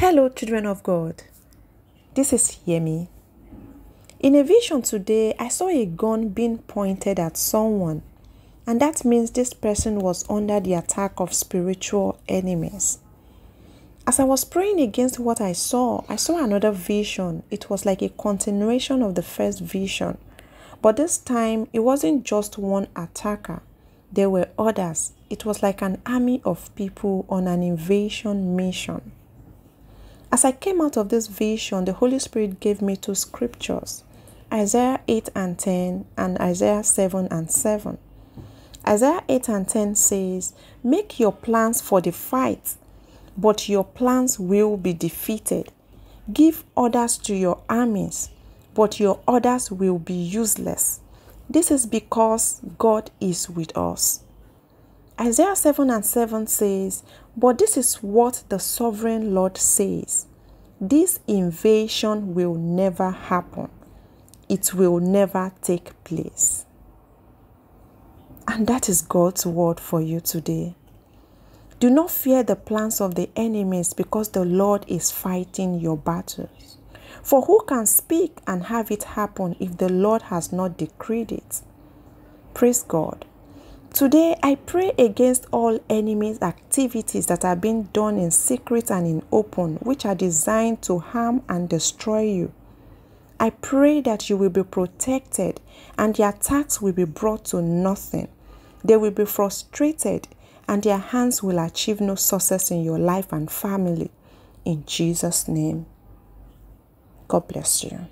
Hello, children of God. This is Yemi. In a vision today, I saw a gun being pointed at someone, and that means this person was under the attack of spiritual enemies. As I was praying against what I saw, I saw another vision. It was like a continuation of the first vision, but this time it wasn't just one attacker, there were others. It was like an army of people on an invasion mission. As I came out of this vision, the Holy Spirit gave me two scriptures Isaiah 8 and 10 and Isaiah 7 and 7. Isaiah 8 and 10 says, Make your plans for the fight, but your plans will be defeated. Give orders to your armies, but your orders will be useless. This is because God is with us. Isaiah 7 and 7 says, But this is what the sovereign Lord says this invasion will never happen, it will never take place. And that is God's word for you today. Do not fear the plans of the enemies because the Lord is fighting your battles. For who can speak and have it happen if the Lord has not decreed it? Praise God. Today, I pray against all enemies' activities that are being done in secret and in open, which are designed to harm and destroy you. I pray that you will be protected and the attacks will be brought to nothing. They will be frustrated and their hands will achieve no success in your life and family. In Jesus' name. God bless you.